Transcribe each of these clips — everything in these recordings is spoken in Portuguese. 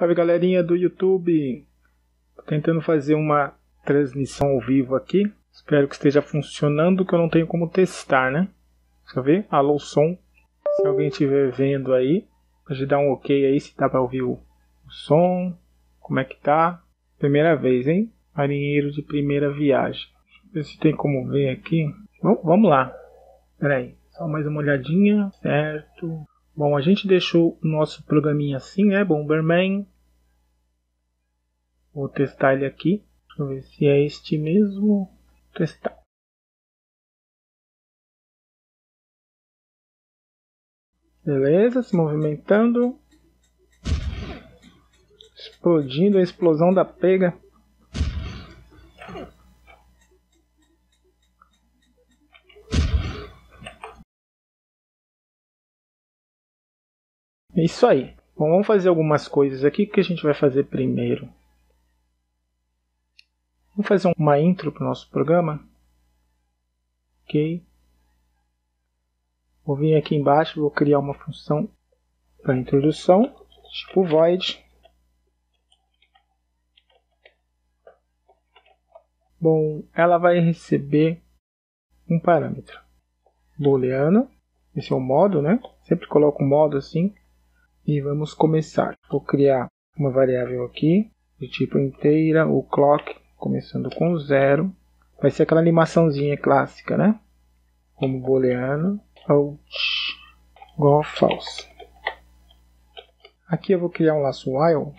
Salve galerinha do YouTube! Tô tentando fazer uma transmissão ao vivo aqui. Espero que esteja funcionando, que eu não tenho como testar, né? Deixa eu ver. Alô, som. Se alguém estiver vendo aí, pode dar um ok aí se dá pra ouvir o, o som. Como é que tá? Primeira vez, hein? Marinheiro de primeira viagem. Deixa eu ver se tem como ver aqui. Bom, vamos lá. Pera aí. Só mais uma olhadinha. Certo. Bom, a gente deixou o nosso programinha assim, né? Bomberman. Vou testar ele aqui. Deixa eu ver se é este mesmo. Testar. Beleza, se movimentando. Explodindo a explosão da pega. É isso aí. Bom, vamos fazer algumas coisas aqui. O que a gente vai fazer primeiro? Vamos fazer uma intro para o nosso programa. Ok. Vou vir aqui embaixo, vou criar uma função para introdução, tipo void. Bom, ela vai receber um parâmetro booleano. Esse é o modo, né? Sempre coloco o modo assim. E vamos começar. Vou criar uma variável aqui de tipo inteira, o clock, começando com zero. Vai ser aquela animaçãozinha clássica, né? Como booleano, out, igual false. Aqui eu vou criar um laço while.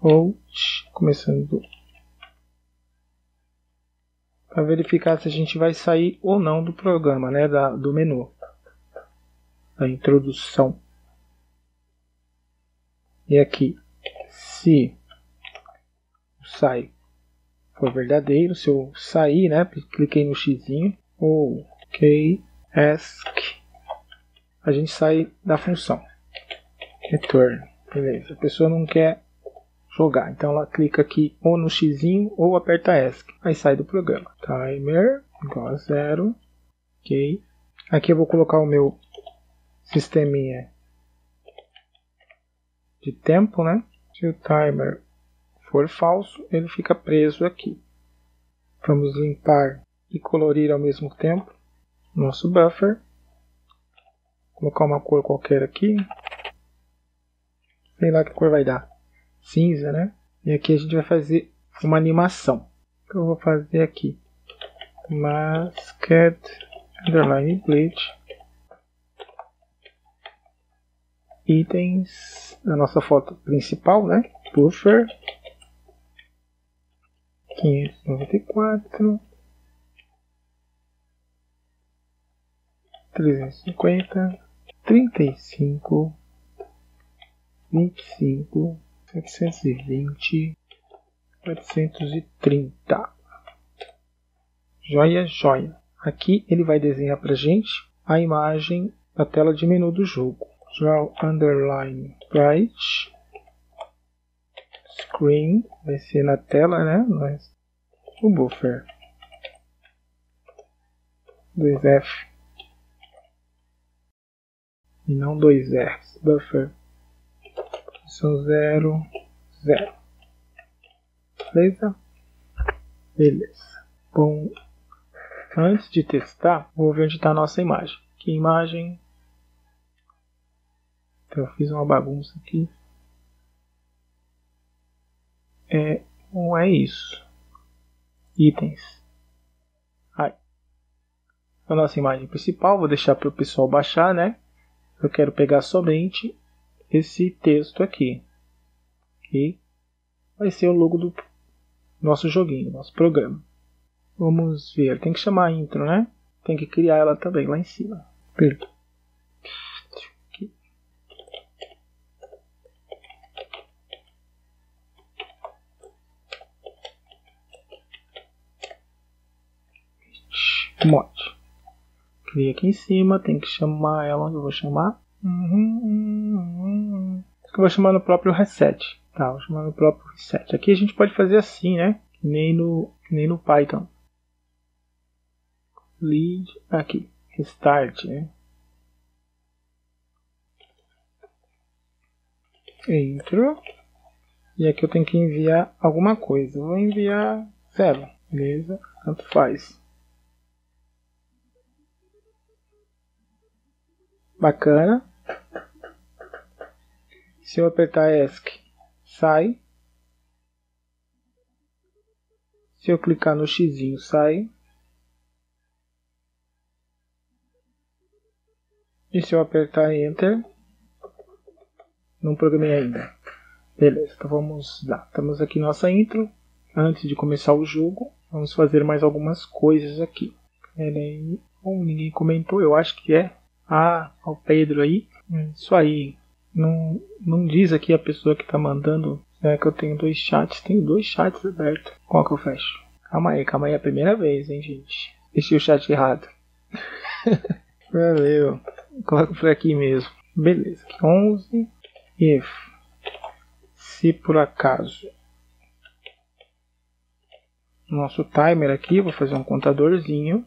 Out, começando para verificar se a gente vai sair ou não do programa, né, da, do menu, da introdução. E aqui, se o sai for verdadeiro, se eu sair, né, cliquei no xizinho, ou ok, ask, a gente sai da função. Return, beleza. A pessoa não quer jogar. Então ela clica aqui ou no X ou aperta ESC. Aí sai do programa. Timer igual a zero. Ok. Aqui eu vou colocar o meu sisteminha de tempo, né? Se o timer for falso, ele fica preso aqui. Vamos limpar e colorir ao mesmo tempo nosso buffer. colocar uma cor qualquer aqui. Sei lá que cor vai dar cinza, né? E aqui a gente vai fazer uma animação. Que eu vou fazer aqui. Masked underline bleach itens da nossa foto principal, né? Buffer 594 350 35 25 720, 430. Joia, joia. Aqui ele vai desenhar para gente a imagem da tela de menu do jogo. Draw underline bright screen vai ser na tela, né? Mas o buffer 2F e não 2F. Buffer são zero, zero. Beleza? Beleza. Bom, antes de testar, vou ver onde está a nossa imagem. Que imagem? Eu fiz uma bagunça aqui. É, não é isso. Itens. Aí. A nossa imagem principal, vou deixar para o pessoal baixar, né? Eu quero pegar somente esse texto aqui. Que vai ser o logo do nosso joguinho, nosso programa. Vamos ver, tem que chamar a intro, né? Tem que criar ela também lá em cima. Perdão. mod. Clique aqui em cima, tem que chamar ela onde eu vou chamar. Eu vou chamar no próprio reset. Tá, vou chamar no próprio reset. Aqui a gente pode fazer assim, né? Que nem no, que nem no Python. Lead aqui. Restart, né? Entro. E aqui eu tenho que enviar alguma coisa. Eu vou enviar zero. Beleza? Tanto faz. Bacana. Se eu apertar ESC, sai. Se eu clicar no X, sai. E se eu apertar Enter, não programei ainda. Beleza, então vamos lá. Estamos aqui nossa intro. Antes de começar o jogo, vamos fazer mais algumas coisas aqui. Peraí. Bom, ninguém comentou, eu acho que é. Ah, o Pedro aí. Isso aí. Não, não diz aqui a pessoa que está mandando. É que eu tenho dois chats. Tenho dois chats abertos. Qual que eu fecho? Calma aí, calma aí. É a primeira vez, hein, gente. Deixei o chat errado. Valeu. Coloco por aqui mesmo. Beleza. 11. If. Se por acaso. Nosso timer aqui, vou fazer um contadorzinho.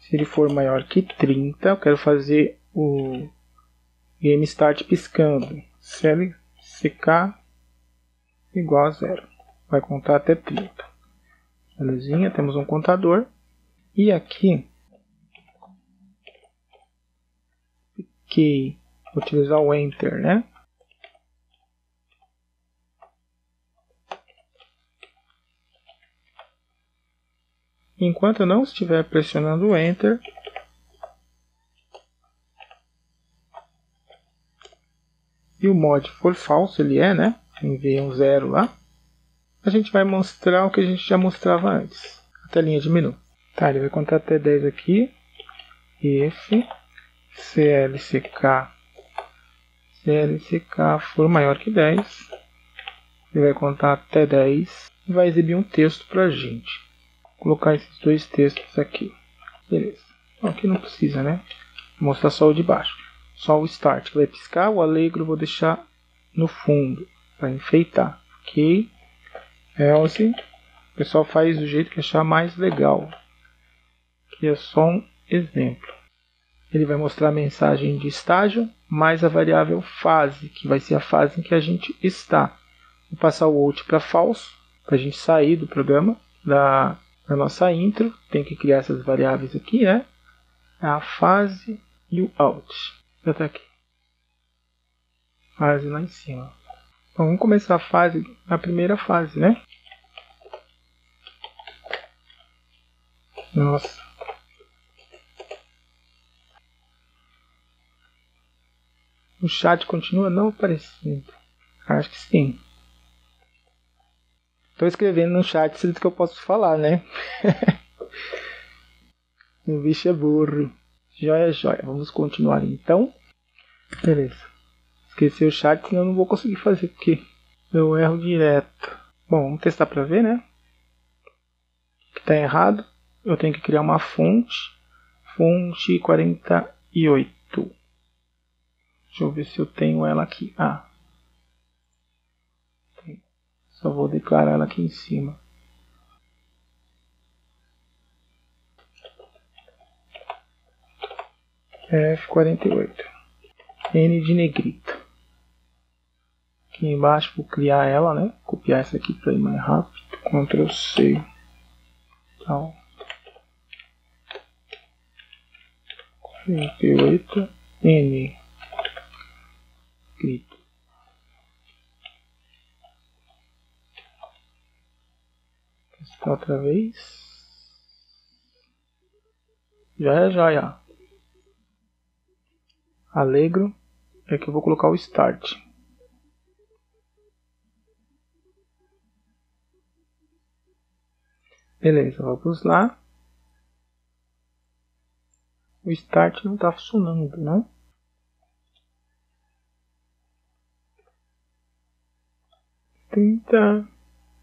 Se ele for maior que 30, eu quero fazer o game start piscando. Se CK igual a zero. Vai contar até 30. Belezinha, temos um contador. E aqui que utilizar o Enter, né? Enquanto eu não estiver pressionando o Enter, e o mod for falso, ele é, né? Enviei um zero lá. A gente vai mostrar o que a gente já mostrava antes. A telinha de menu. Tá, ele vai contar até 10 aqui. Esse CLCK CLCK for maior que 10, ele vai contar até 10 e vai exibir um texto para gente. Vou colocar esses dois textos aqui. Beleza. Aqui não precisa, né? Vou mostrar só o de baixo. Só o start que vai piscar. O alegro vou deixar no fundo para enfeitar. Ok. Else. O pessoal faz do jeito que achar mais legal. Aqui é só um exemplo ele vai mostrar a mensagem de estágio mais a variável fase, que vai ser a fase em que a gente está. Vou passar o out para falso, para a gente sair do programa, da, da, nossa intro. Tem que criar essas variáveis aqui, né? A fase e o out. Está aqui. Fase lá em cima. Então, vamos começar a fase, a primeira fase, né? Nossa. O chat continua não aparecendo. Acho que sim. Estou escrevendo no chat tudo que eu posso falar, né? o bicho é burro. Joia, joia. Vamos continuar então. Beleza. Esqueci o chat, senão eu não vou conseguir fazer porque eu erro direto. Bom, vamos testar para ver, né? O que está errado. Eu tenho que criar uma fonte. Fonte 48. Deixa eu ver se eu tenho ela aqui. Ah. Só vou declarar ela aqui em cima. F48. N de negrito. Aqui embaixo vou criar ela, né? Copiar essa aqui para ir mais rápido. Ctrl C. Então. 48. N escrito. Testar outra vez. Já é, já. Alegro. É que eu vou colocar o start. Beleza, vamos lá. O start não está funcionando, né? 30,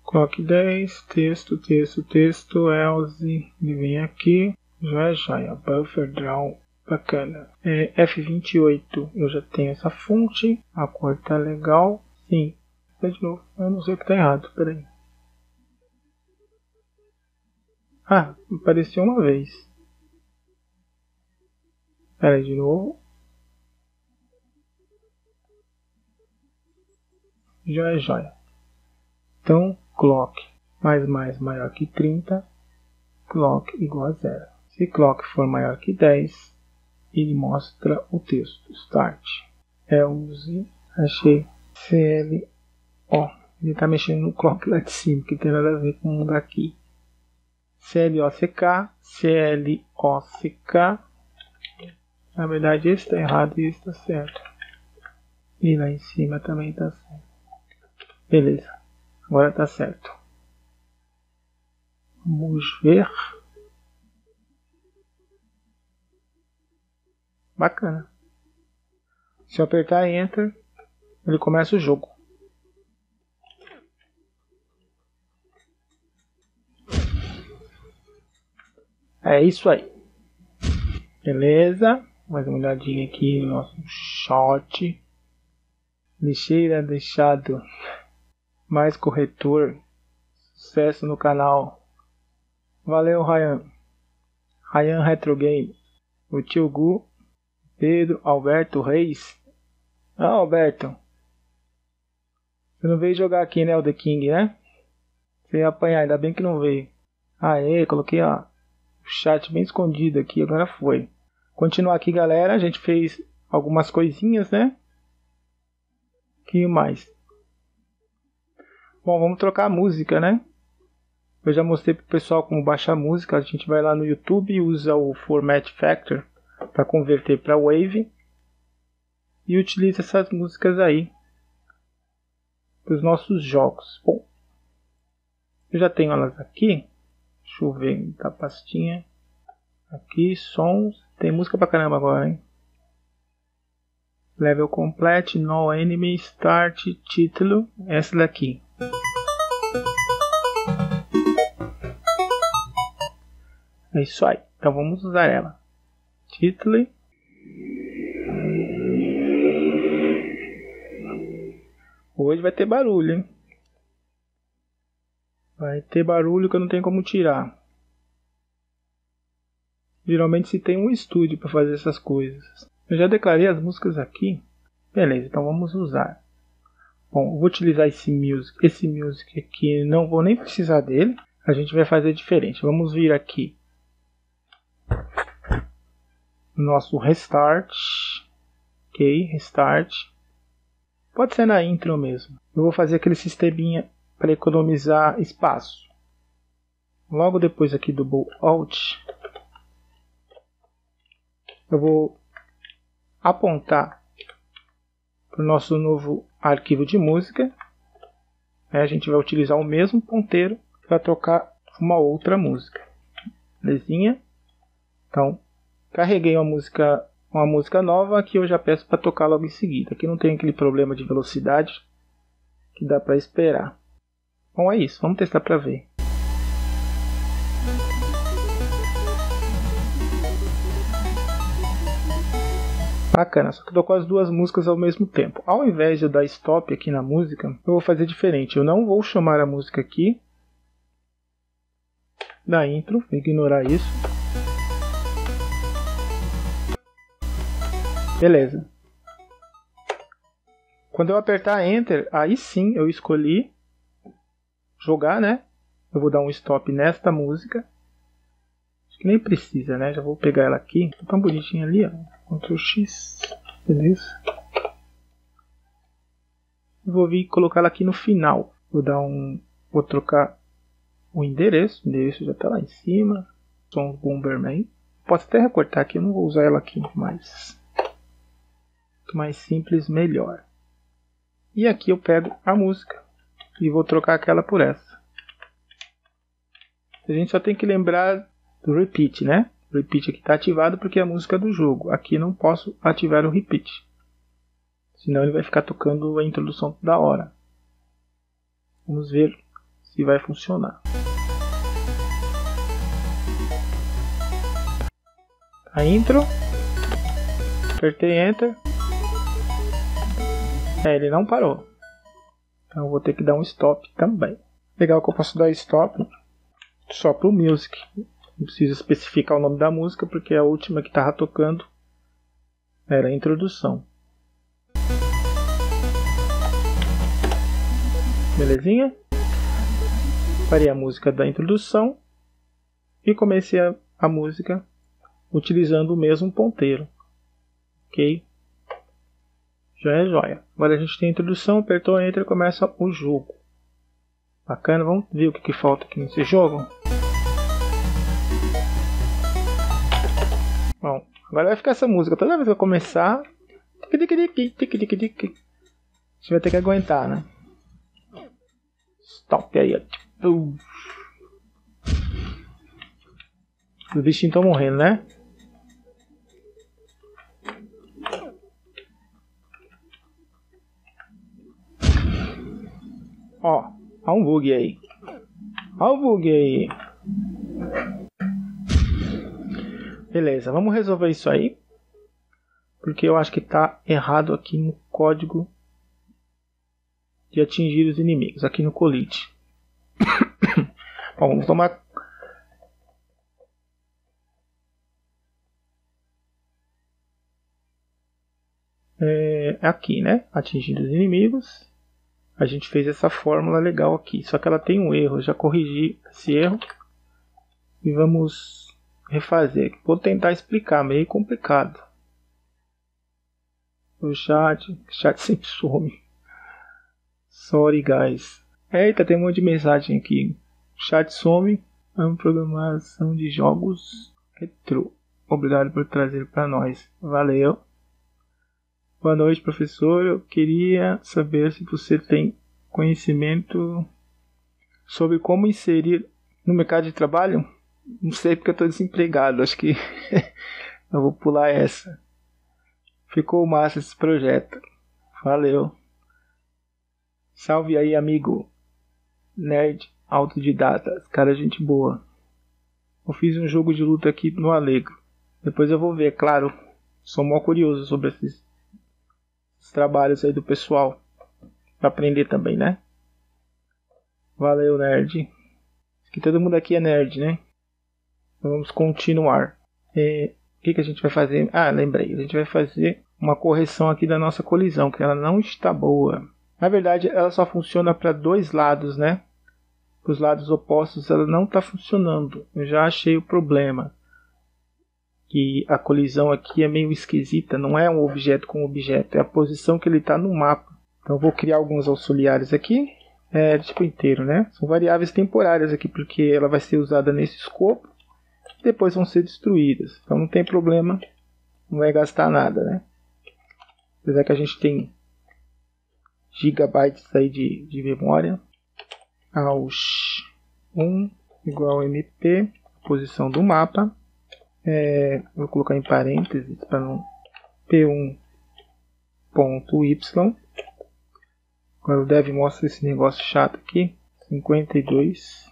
coloque 10, texto, texto, texto, else, ele vem aqui, já já, buffer draw, bacana. É, F28, eu já tenho essa fonte, a cor tá legal, sim, de novo, eu não sei o que tá errado, peraí. Ah, apareceu uma vez. Peraí, de novo. Joia, joia. Então, clock mais mais maior que 30, clock igual a zero. Se clock for maior que 10, ele mostra o texto start. É use, achei CL, ó, ele está mexendo no clock lá de cima, que tem nada a ver com o daqui. CLOCK, CLOCK. Na verdade, esse está errado e esse está certo. E lá em cima também está certo. Beleza, agora está certo. Vamos ver. Bacana. Se eu apertar Enter, ele começa o jogo. É isso aí. Beleza. Mais uma olhadinha aqui no nosso shot. Lixeira deixado mais corretor. Sucesso no canal. Valeu, Ryan. Ryan Retro Game. O tio Gu. Pedro Alberto Reis. Ah, Alberto. Você não veio jogar aqui, né, o The King, né? Você ia apanhar, ainda bem que não veio. Aê, coloquei ó, o chat bem escondido aqui, agora foi. Continuar aqui, galera. A gente fez algumas coisinhas, né? que mais? Bom, vamos trocar a música, né? Eu já mostrei pro pessoal como baixar música. A gente vai lá no YouTube e usa o Format Factor para converter para Wave e utiliza essas músicas aí para os nossos jogos. Bom, eu já tenho elas aqui. Deixa eu ver a pastinha. Aqui, sons. Tem música pra caramba agora, hein? Level complete, no enemy, start, título. Essa daqui. É isso aí. Então vamos usar ela. Título. Hoje vai ter barulho, hein? Vai ter barulho que eu não tenho como tirar. Geralmente se tem um estúdio para fazer essas coisas. Eu já declarei as músicas aqui. Beleza, então vamos usar. Bom, vou utilizar esse music, esse music aqui, não vou nem precisar dele. A gente vai fazer diferente. Vamos vir aqui nosso restart. Ok, restart. Pode ser na intro mesmo. Eu vou fazer aquele sisteminha para economizar espaço. Logo depois aqui do Alt, eu vou apontar para o nosso novo arquivo de música. A gente vai utilizar o mesmo ponteiro para tocar uma outra música. Belezinha? Então, carreguei uma música, uma música nova que eu já peço para tocar logo em seguida. Aqui não tem aquele problema de velocidade que dá para esperar. Bom, é isso. Vamos testar para ver. Bacana, só que eu tô com as duas músicas ao mesmo tempo. Ao invés de eu dar stop aqui na música, eu vou fazer diferente. Eu não vou chamar a música aqui da intro, ignorar isso. Beleza. Quando eu apertar Enter, aí sim eu escolhi jogar, né? Eu vou dar um stop nesta música. Acho que nem precisa, né? Já vou pegar ela aqui. Tá tão bonitinha ali, ó. Ctrl X. Beleza. Vou vir colocar ela aqui no final. Vou dar um. Vou trocar o endereço. O endereço já está lá em cima. Som Bomberman. Posso até recortar aqui, eu não vou usar ela aqui mais mais simples, melhor. E aqui eu pego a música e vou trocar aquela por essa. A gente só tem que lembrar do repeat, né? O repeat aqui está ativado porque é a música do jogo. Aqui não posso ativar o repeat. Senão ele vai ficar tocando a introdução da hora. Vamos ver se vai funcionar. A intro. Apertei Enter. É, ele não parou. Então eu vou ter que dar um stop também. Legal que eu posso dar stop só pro music. Não preciso especificar o nome da música porque a última que estava tocando era a introdução. Belezinha? Parei a música da introdução e comecei a, a música utilizando o mesmo ponteiro. Ok? Já é joia. Agora a gente tem a introdução, apertou Enter e começa o jogo. Bacana, vamos ver o que, que falta aqui nesse jogo. Bom, agora vai ficar essa música. Toda vez que eu começar. A gente vai ter que aguentar, né? Stop aí, tipo. Os bichinhos estão morrendo, né? Ó, há um bug aí. Há um bug aí. Beleza, vamos resolver isso aí. Porque eu acho que está errado aqui no código de atingir os inimigos, aqui no colite. Vamos tomar é, aqui, né? Atingir os inimigos a gente fez essa fórmula legal aqui. Só que ela tem um erro. Eu já corrigi esse erro. E vamos refazer. Vou tentar explicar, meio complicado. O chat, chat sempre some. Sorry, guys. Eita, tem um monte de mensagem aqui. O chat some. É uma programação de jogos retro. Obrigado por trazer para nós. Valeu. Boa noite, professor. Eu queria saber se você tem conhecimento sobre como inserir no mercado de trabalho. Não sei porque eu estou desempregado. Acho que eu vou pular essa. Ficou massa esse projeto. Valeu. Salve aí, amigo. Nerd autodidata. Cara, gente boa. Eu fiz um jogo de luta aqui no Alegro. Depois eu vou ver, claro. Sou mó curioso sobre esses os trabalhos aí do pessoal. Pra aprender também, né? Valeu, nerd. Que todo mundo aqui é nerd, né? Então vamos continuar. É, o que, que a gente vai fazer? Ah, lembrei. A gente vai fazer uma correção aqui da nossa colisão, que ela não está boa. Na verdade, ela só funciona para dois lados, né? Para os lados opostos, ela não está funcionando. Eu já achei o problema que a colisão aqui é meio esquisita, não é um objeto com objeto, é a posição que ele está no mapa. Então eu vou criar alguns auxiliares aqui, é tipo inteiro, né? São variáveis temporárias aqui, porque ela vai ser usada nesse escopo e depois vão ser destruídas. Então não tem problema, não vai gastar nada, né? Apesar que a gente tem gigabytes aí de, de memória. Aos 1 igual mp, posição do mapa. É, vou colocar em parênteses para não p1.y. Agora o dev mostra esse negócio chato aqui. 52.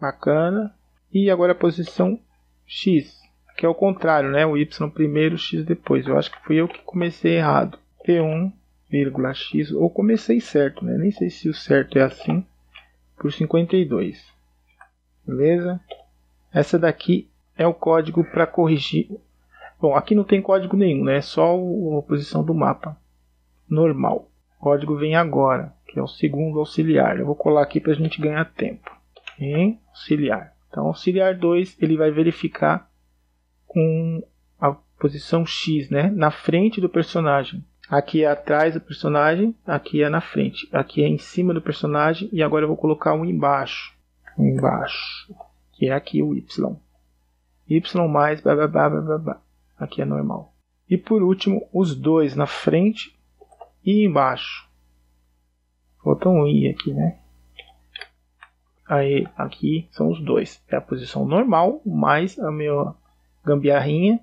Bacana. E agora a posição x, que é o contrário, né? O y primeiro, x depois. Eu acho que fui eu que comecei errado. P1,x, ou comecei certo, né? Nem sei se o certo é assim. Por 52. Beleza? Essa daqui é o código para corrigir. Bom, aqui não tem código nenhum, né? É só a posição do mapa normal. O código vem agora, que é o segundo auxiliar. Eu vou colar aqui para a gente ganhar tempo. Em auxiliar. Então, auxiliar 2 ele vai verificar com a posição X, né? Na frente do personagem. Aqui é atrás do personagem, aqui é na frente. Aqui é em cima do personagem e agora eu vou colocar um embaixo. Embaixo, que é aqui o Y y mais blá, blá, blá, blá, blá. Aqui é normal. E por último, os dois na frente e embaixo. Falta um i aqui, né? Aí, aqui são os dois. É a posição normal mais a minha gambiarrinha.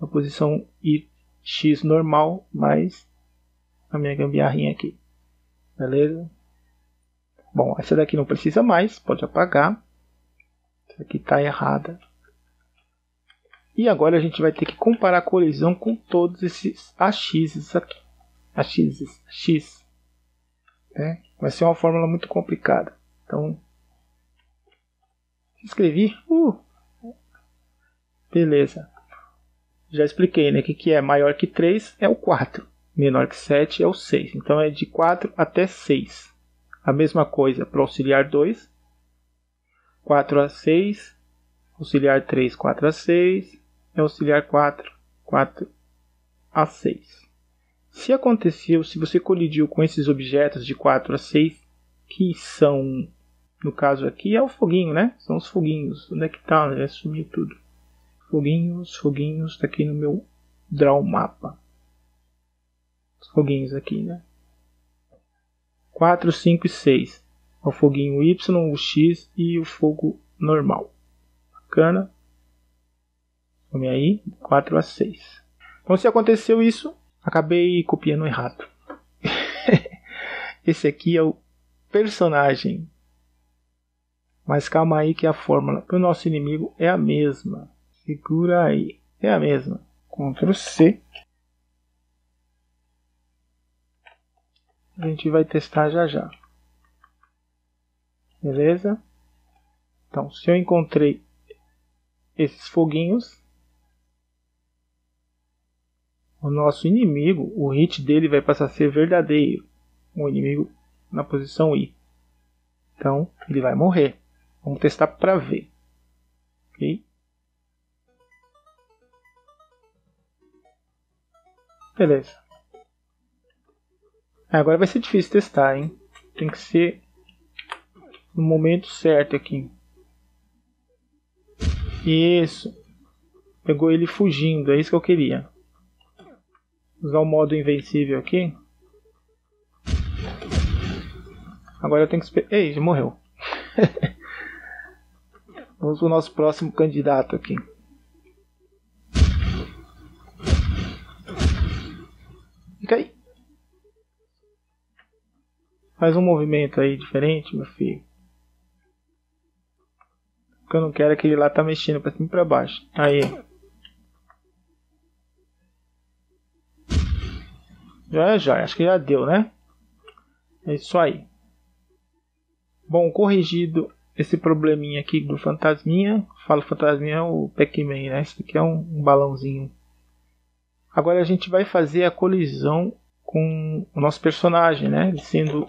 A posição i, x normal mais a minha gambiarrinha aqui. Beleza? Bom, essa daqui não precisa mais, pode apagar. Essa aqui está errada. E agora a gente vai ter que comparar a colisão com todos esses AX aqui. AX, X. Né? Vai ser uma fórmula muito complicada. Então, escrevi. Uh, beleza. Já expliquei, né? Que, que é maior que 3 é o 4. Menor que 7 é o 6. Então é de 4 até 6. A mesma coisa para o auxiliar 2. 4 a 6. Auxiliar 3, 4 a 6. E auxiliar 4, 4 a 6. Se aconteceu, se você colidiu com esses objetos de 4 a 6, que são, no caso aqui, é o foguinho, né? São os foguinhos. Onde é que tá? Já sumiu tudo. Foguinhos, foguinhos, tá aqui no meu draw mapa. Os foguinhos aqui, né? 4, 5 e 6. O foguinho Y, o X e o fogo normal. Bacana. Vamos aí, 4 a 6. Então se aconteceu isso, acabei copiando errado. Esse aqui é o personagem. Mas calma aí que a fórmula para o nosso inimigo é a mesma. Segura aí. É a mesma. Ctrl C. A gente vai testar já já. Beleza? Então, se eu encontrei esses foguinhos, o nosso inimigo, o hit dele vai passar a ser verdadeiro. O inimigo na posição I. Então, ele vai morrer. Vamos testar para ver. Ok? Beleza. Agora vai ser difícil testar, hein? Tem que ser no momento certo aqui. Isso. Pegou ele fugindo, é isso que eu queria. Usar o modo invencível aqui. Agora eu tenho que esperar. Ei, já morreu. Vamos para o nosso próximo candidato aqui. Fica aí. Faz um movimento aí diferente, meu filho. O que eu não quero é que ele lá tá mexendo para cima e para baixo. Aí. Já, já. Acho que já deu, né? É isso aí. Bom, corrigido esse probleminha aqui do fantasminha. Falo fantasminha é o Pac-Man, né? Esse aqui é um, um balãozinho. Agora a gente vai fazer a colisão com o nosso personagem, né? Ele sendo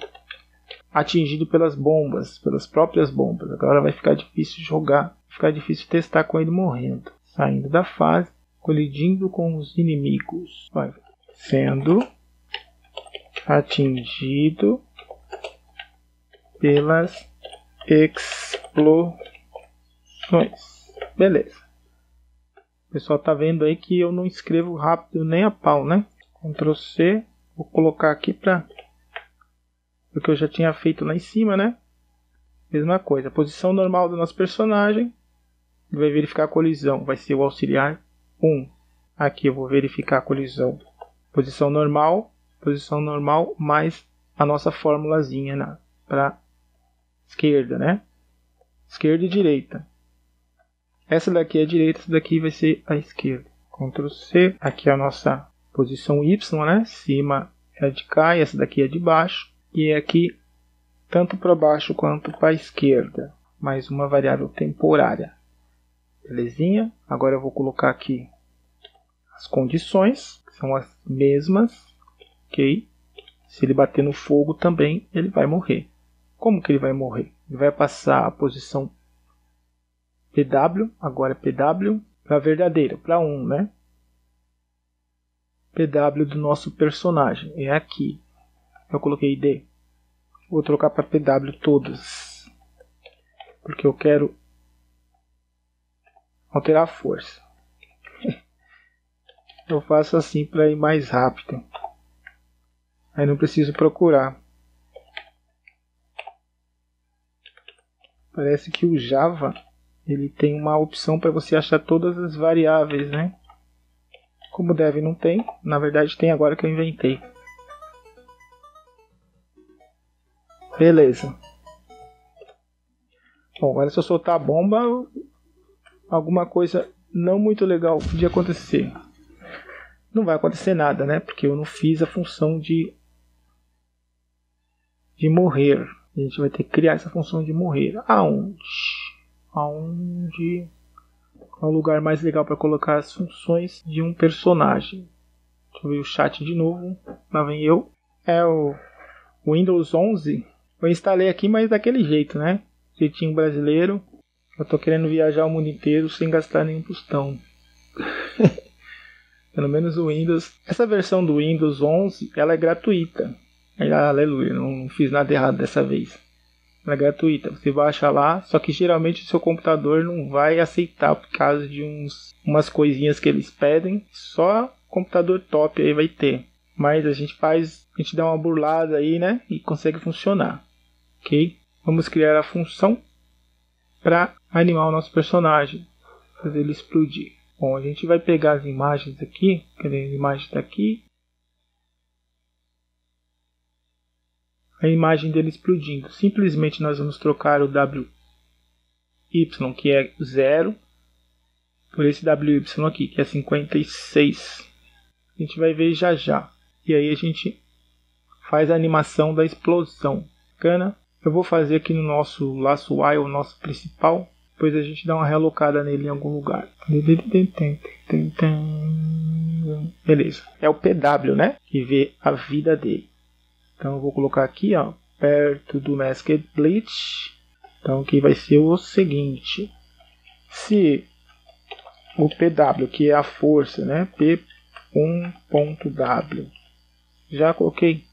atingido pelas bombas, pelas próprias bombas. Agora vai ficar difícil jogar, ficar difícil testar com ele morrendo. Saindo da fase, colidindo com os inimigos. Vai. Sendo atingido pelas explosões. Beleza. O pessoal tá vendo aí que eu não escrevo rápido nem a pau, né? Ctrl C. Vou colocar aqui para porque eu já tinha feito lá em cima, né? Mesma coisa. Posição normal do nosso personagem vai verificar a colisão. Vai ser o auxiliar 1. Aqui eu vou verificar a colisão. Posição normal, posição normal mais a nossa formulazinha para esquerda, né? Esquerda e direita. Essa daqui é a direita, essa daqui vai ser a esquerda. Ctrl C, aqui é a nossa posição Y, né? Cima é a de cá e essa daqui é de baixo. E aqui, tanto para baixo quanto para a esquerda. Mais uma variável temporária. Belezinha? Agora eu vou colocar aqui as condições, que são as mesmas. Ok? Se ele bater no fogo também, ele vai morrer. Como que ele vai morrer? Ele vai passar a posição PW, agora é PW, para verdadeira, para 1, né? PW do nosso personagem é aqui. Eu coloquei D. Vou trocar para PW todas. Porque eu quero alterar a força. eu faço assim para ir mais rápido. Aí não preciso procurar. Parece que o Java ele tem uma opção para você achar todas as variáveis, né? Como deve não tem, na verdade tem agora que eu inventei. Beleza. Bom, agora se eu soltar a bomba, alguma coisa não muito legal podia acontecer. Não vai acontecer nada, né? Porque eu não fiz a função de de morrer. A gente vai ter que criar essa função de morrer. Aonde? Aonde? Qual é o lugar mais legal para colocar as funções de um personagem? Deixa eu ver o chat de novo. Lá vem eu. É o Windows 11 Eu instalei aqui, mas daquele jeito, né? Jeitinho brasileiro. Eu tô querendo viajar o mundo inteiro sem gastar nenhum tostão. Pelo menos o Windows. Essa versão do Windows 11, ela é gratuita. Aleluia, não fiz nada errado dessa vez. Ela é gratuita. Você baixa lá, só que geralmente o seu computador não vai aceitar por causa de uns, umas coisinhas que eles pedem. Só computador top aí vai ter. Mas a gente faz, a gente dá uma burlada aí, né? E consegue funcionar. Ok? Vamos criar a função para animar o nosso personagem, fazer ele explodir. Bom, a gente vai pegar as imagens aqui, cadê as imagens daqui? A imagem dele explodindo. Simplesmente nós vamos trocar o WY, que é 0, por esse WY aqui, que é 56. A gente vai ver já já. E aí a gente faz a animação da explosão. Bacana? Eu vou fazer aqui no nosso laço Y, o nosso principal. Depois a gente dá uma relocada nele em algum lugar. Beleza. É o PW, né? Que vê a vida dele. Então eu vou colocar aqui, ó, perto do Masked Bleach. Então aqui vai ser o seguinte. Se o PW, que é a força, né? P1.w. Já coloquei.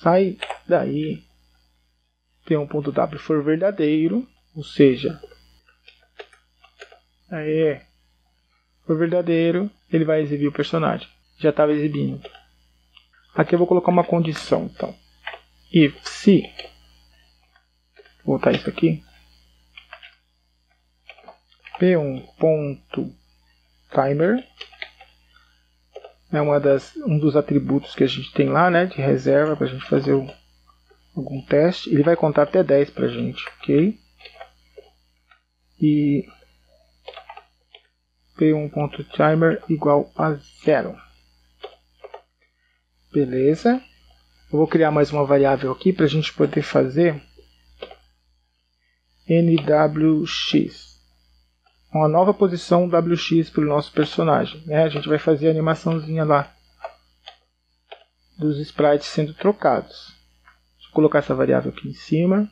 Sai daí P1.w for verdadeiro, ou seja, aí for verdadeiro, ele vai exibir o personagem. Já estava exibindo. Aqui eu vou colocar uma condição, então. If se vou botar isso aqui p1.timer é uma das, um dos atributos que a gente tem lá, né, de reserva para a gente fazer o algum teste, ele vai contar até 10 para a gente, ok? E p1.timer igual a zero. Beleza. Eu vou criar mais uma variável aqui para a gente poder fazer nwx. Uma nova posição wx para o nosso personagem. Né? A gente vai fazer a animaçãozinha lá dos sprites sendo trocados. Vou colocar essa variável aqui em cima.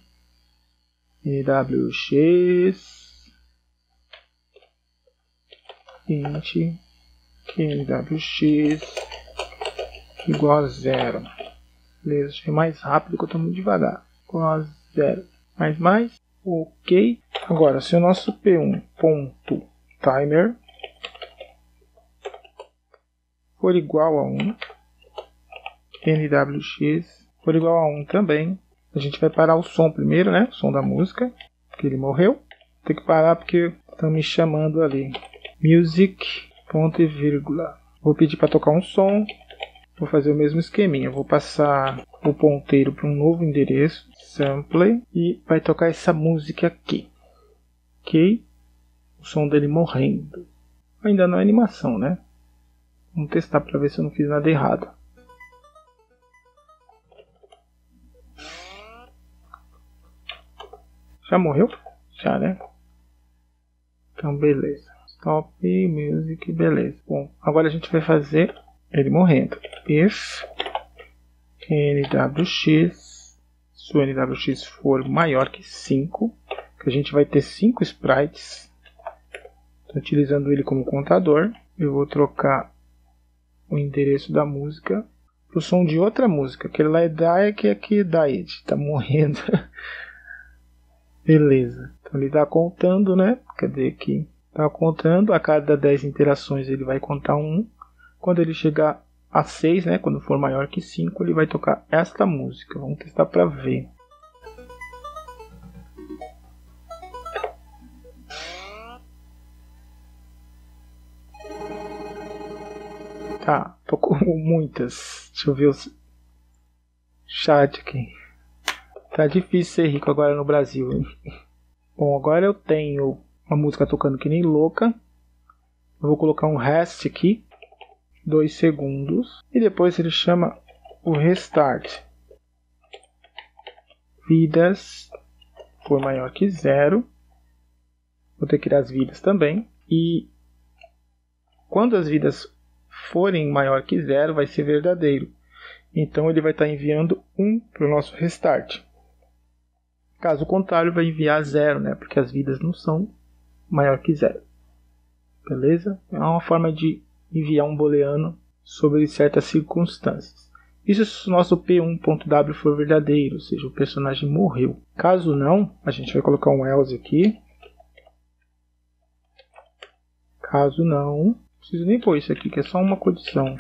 nwx int nwx igual a zero. Beleza, eu mais rápido que eu estou muito devagar. Igual a zero. Mais, mais. Ok. Agora, se o nosso p1 ponto timer for igual a 1, nwx for igual a 1 também. A gente vai parar o som primeiro, né? O som da música, que ele morreu. Tem que parar porque estão me chamando ali. Music, ponto e vírgula. Vou pedir para tocar um som. Vou fazer o mesmo esqueminha. Vou passar o ponteiro para um novo endereço. Sample. E vai tocar essa música aqui. Ok? O som dele morrendo. Ainda não é animação, né? Vamos testar para ver se eu não fiz nada errado. Já morreu? Já, né? Então, beleza. Stop music, beleza. Bom, agora a gente vai fazer ele morrendo. If nwx, se o nwx for maior que 5, que a gente vai ter 5 sprites. Estou utilizando ele como contador. Eu vou trocar o endereço da música para o som de outra música. Aquele lá é Dark e aqui é Died. Está morrendo. Beleza. Então ele está contando, né? Cadê aqui? Está contando. A cada 10 interações ele vai contar um. Quando ele chegar a 6, né? Quando for maior que 5, ele vai tocar esta música. Vamos testar para ver. Tá, tocou muitas. Deixa eu ver o chat aqui. Tá difícil ser rico agora no Brasil. Hein? Bom, agora eu tenho uma música tocando que nem louca. Eu vou colocar um rest aqui. Dois segundos. E depois ele chama o restart. Vidas for maior que zero. Vou ter que ir as vidas também. E quando as vidas forem maior que zero, vai ser verdadeiro. Então ele vai estar enviando 1 para o nosso restart. Caso contrário, vai enviar zero, né? Porque as vidas não são maior que zero. Beleza? É uma forma de enviar um booleano sobre certas circunstâncias. Isso se o nosso P1.w for verdadeiro, ou seja, o personagem morreu. Caso não, a gente vai colocar um else aqui. Caso não, não preciso nem pôr isso aqui, que é só uma condição.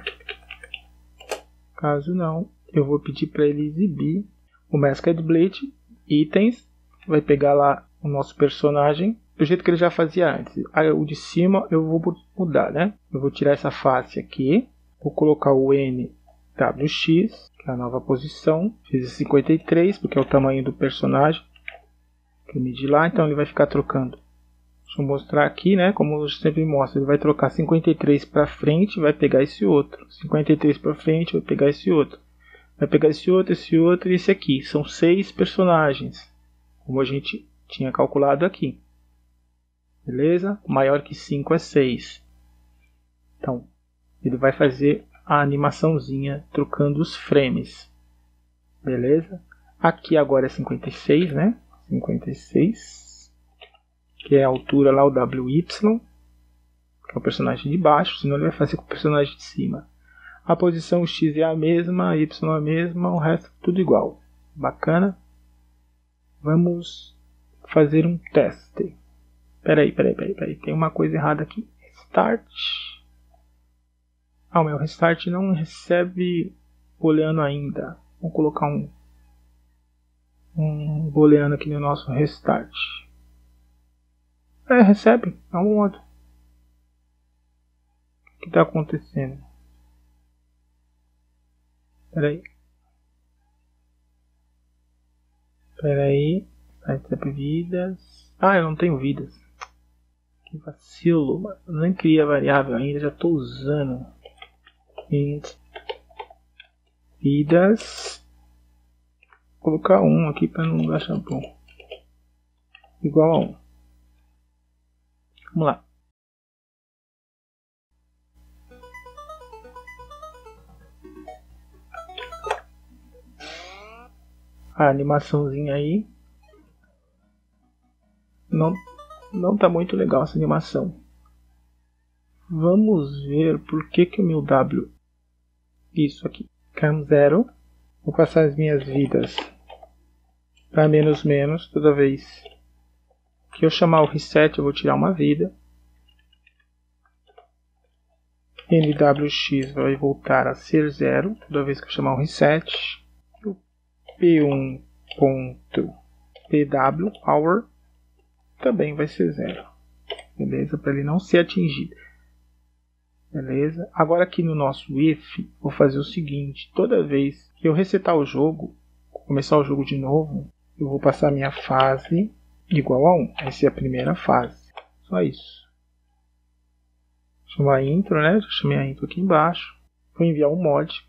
Caso não, eu vou pedir para ele exibir o Masked Blade, itens, vai pegar lá o nosso personagem do jeito que ele já fazia antes. Aí o de cima eu vou mudar, né? Eu vou tirar essa face aqui, vou colocar o NWX, que é a nova posição, fiz 53 porque é o tamanho do personagem que eu medi lá, então ele vai ficar trocando. Deixa eu mostrar aqui, né? Como eu sempre mostro, ele vai trocar 53 para frente, vai pegar esse outro. 53 para frente, vai pegar esse outro. Vai pegar esse outro, esse outro e esse aqui. São seis personagens, como a gente tinha calculado aqui. Beleza? Maior que 5 é 6. Então, ele vai fazer a animaçãozinha trocando os frames. Beleza? Aqui agora é 56, né? 56. Que é a altura lá, o WY. Que é o personagem de baixo, senão ele vai fazer com o personagem de cima. A posição X é a mesma, Y é a mesma, o resto tudo igual. Bacana? Vamos fazer um teste. Peraí, peraí, peraí, peraí. Tem uma coisa errada aqui. Restart. Ah, o meu restart não recebe booleano ainda. Vamos colocar um um booleano aqui no nosso restart. É, recebe. É um modo. O que está acontecendo? Peraí. Peraí. Recebe vidas. Ah, eu não tenho vidas. Que vacilo, nem cria variável ainda, já estou usando. Int vidas. Vou colocar um aqui para não dar shampoo. Igual a um. Vamos lá. A animaçãozinha aí. Não não está muito legal essa animação. Vamos ver por que, que o meu W. Isso aqui. Cam 0. Vou passar as minhas vidas para menos menos. Toda vez que eu chamar o reset, eu vou tirar uma vida. NWX vai voltar a ser zero toda vez que eu chamar o reset. O P1.pw power também vai ser zero. Beleza? Para ele não ser atingido. Beleza? Agora aqui no nosso if, vou fazer o seguinte. Toda vez que eu resetar o jogo, começar o jogo de novo, eu vou passar minha fase igual a 1. Essa é a primeira fase. Só isso. Chamar a intro, né? Já chamei a intro aqui embaixo. Vou enviar um mod,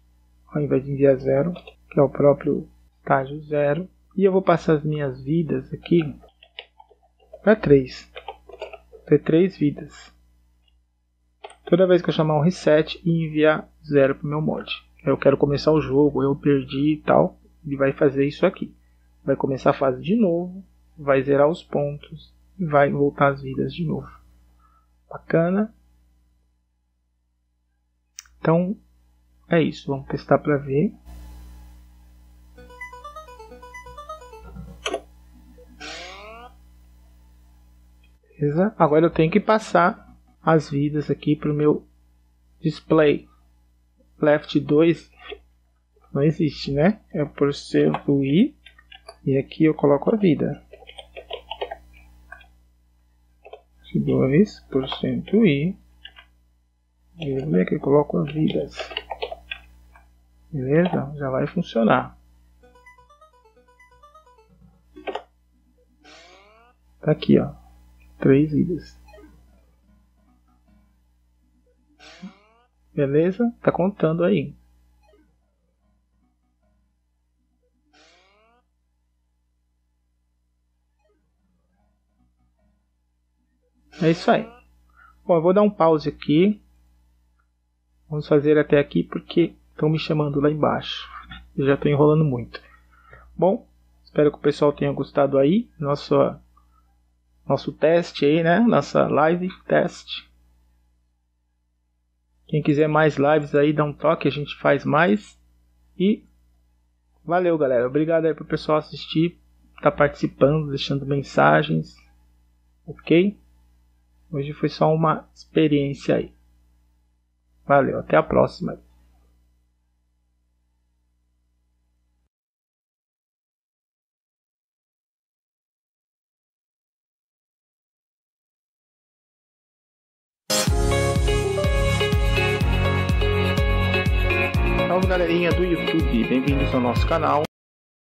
ao invés de enviar zero, que é o próprio estágio zero. E eu vou passar as minhas vidas aqui para 3. Ter 3 vidas. Toda vez que eu chamar um reset e enviar 0 para o meu mod. Eu quero começar o jogo, eu perdi e tal. Ele vai fazer isso aqui. Vai começar a fase de novo, vai zerar os pontos e vai voltar as vidas de novo. Bacana. Então é isso, vamos testar para ver. Beleza? Agora eu tenho que passar as vidas aqui para o meu display. Left 2 não existe, né? É por ser o i e aqui eu coloco a vida. 2% i e aqui eu coloco as vidas. Beleza? Já vai funcionar. Tá aqui, ó três vidas. Beleza? Tá contando aí. É isso aí. Bom, eu vou dar um pause aqui. Vamos fazer até aqui porque estão me chamando lá embaixo. Eu já estou enrolando muito. Bom, Espero que o pessoal tenha gostado aí. Nosso, nosso teste aí, né? Nossa live teste. Quem quiser mais lives aí, dá um toque, a gente faz mais. E valeu, galera. Obrigado aí pro pessoal assistir, tá participando, deixando mensagens. OK? Hoje foi só uma experiência aí. Valeu, até a próxima. Nosso canal.